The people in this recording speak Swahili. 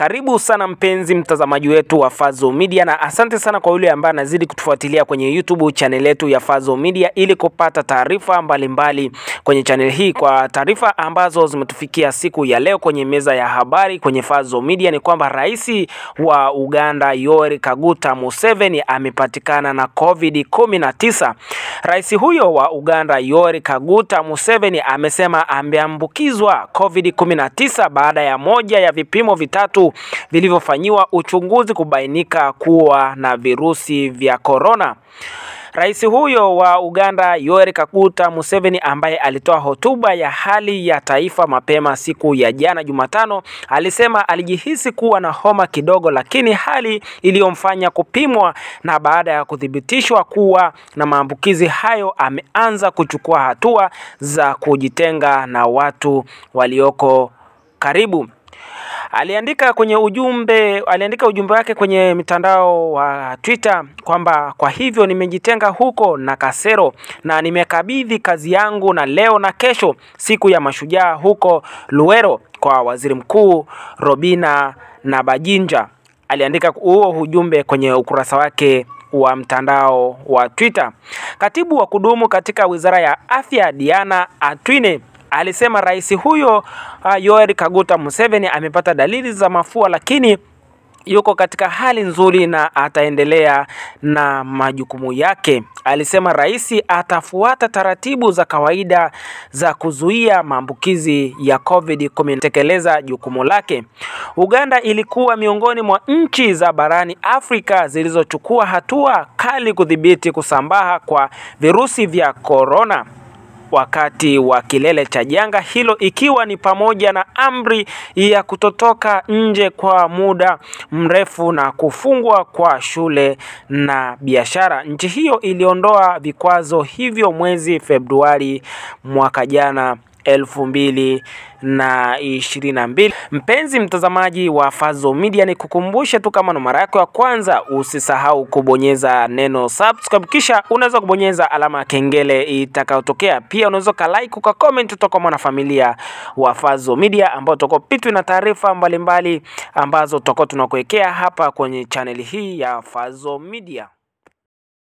Karibu sana mpenzi mtazamaji wetu wa Fazo Media, na asante sana kwa yule ambaye anazidi kutufuatilia kwenye YouTube channel yetu ya Fazo Media ili kupata taarifa mbalimbali kwenye channel hii. Kwa taarifa ambazo zimetufikia siku ya leo kwenye meza ya habari kwenye Fazo Media ni kwamba rais wa Uganda Yoweri Kaguta Museveni amepatikana na COVID-19. Rais huyo wa Uganda Yoweri Kaguta Museveni amesema ameambukizwa COVID-19 baada ya moja ya vipimo vitatu vilivyofanyiwa uchunguzi kubainika kuwa na virusi vya korona. Rais huyo wa Uganda Yoweri Kaguta Museveni ambaye alitoa hotuba ya hali ya taifa mapema siku ya jana Jumatano alisema alijihisi kuwa na homa kidogo, lakini hali iliyomfanya kupimwa na baada ya kuthibitishwa kuwa na maambukizi hayo ameanza kuchukua hatua za kujitenga na watu walioko karibu. Aliandika kwenye ujumbe aliandika ujumbe wake kwenye mitandao wa Twitter kwamba kwa hivyo nimejitenga huko na Kasero na nimekabidhi kazi yangu na leo na kesho siku ya mashujaa huko Luero kwa Waziri Mkuu Robina na bajinja Aliandika huo ujumbe kwenye ukurasa wake wa mtandao wa Twitter. Katibu wa kudumu katika Wizara ya Afya Diana Atwine alisema rais huyo uh, Yoweri Kaguta Museveni amepata dalili za mafua lakini yuko katika hali nzuri na ataendelea na majukumu yake. Alisema rais atafuata taratibu za kawaida za kuzuia maambukizi ya COVID-19 tekeleza jukumu lake. Uganda ilikuwa miongoni mwa nchi za barani Afrika zilizochukua hatua kali kudhibiti kusambaa kwa virusi vya korona wakati wa kilele cha janga hilo ikiwa ni pamoja na amri ya kutotoka nje kwa muda mrefu na kufungwa kwa shule na biashara. Nchi hiyo iliondoa vikwazo hivyo mwezi Februari mwaka jana elfu mbili na ishirini na mbili. Mpenzi mtazamaji wa Fazo Media, ni kukumbushe tu kama ni mara yako ya kwanza, usisahau kubonyeza neno subscribe, kisha unaweza kubonyeza alama ya kengele itakayotokea. Pia unaweza ka like uka comment kutoka mwanafamilia wa Fazo Media ambao tutakuwa pitwi na taarifa mbalimbali ambazo tutakuwa tunakuwekea hapa kwenye chaneli hii ya Fazo Media.